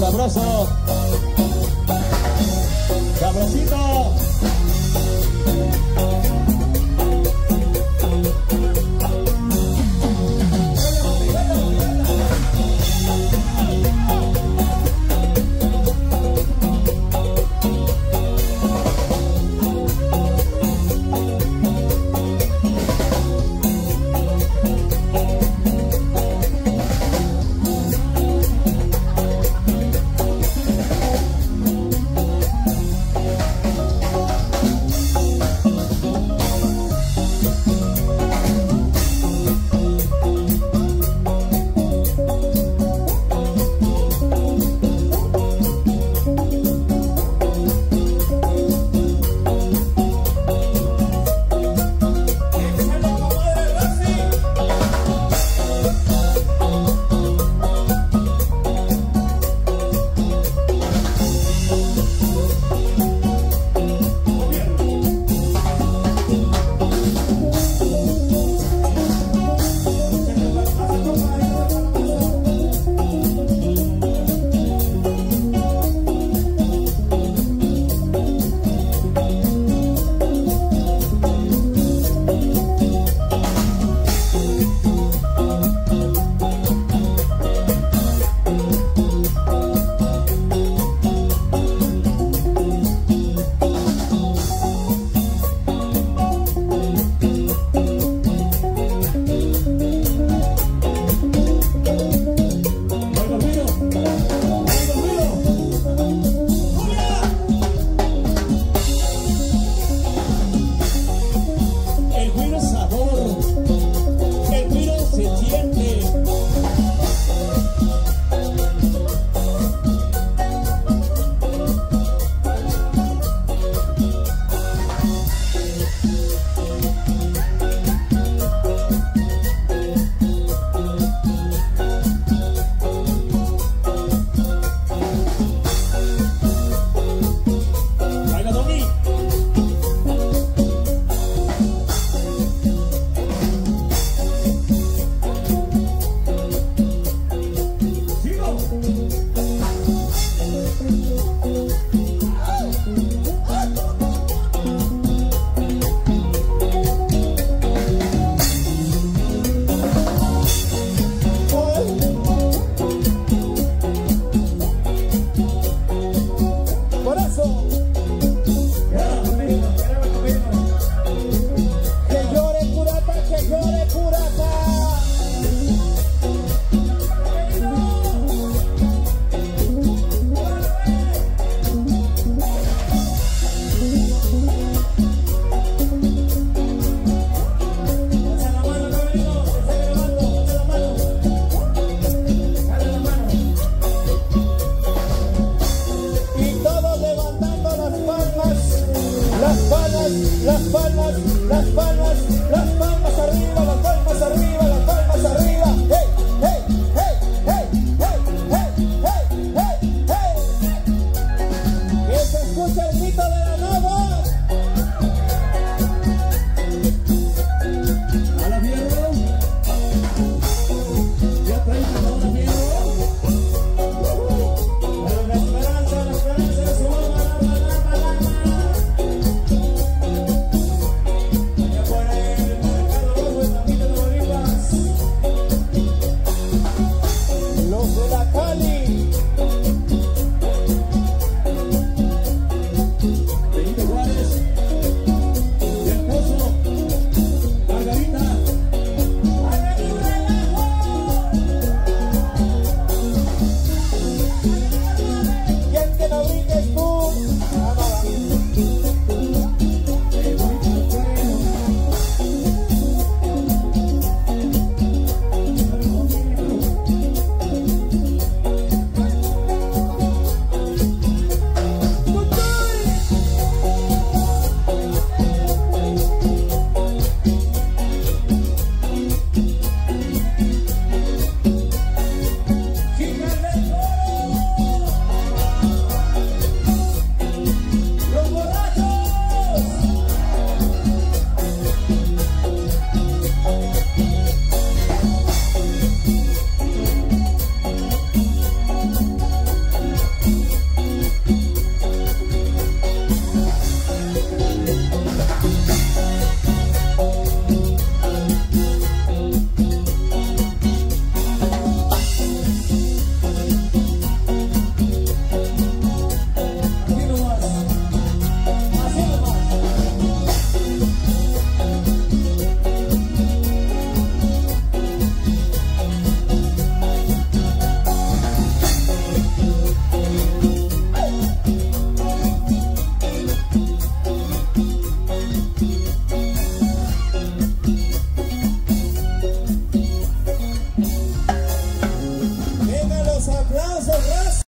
sabroso. Sabrosito.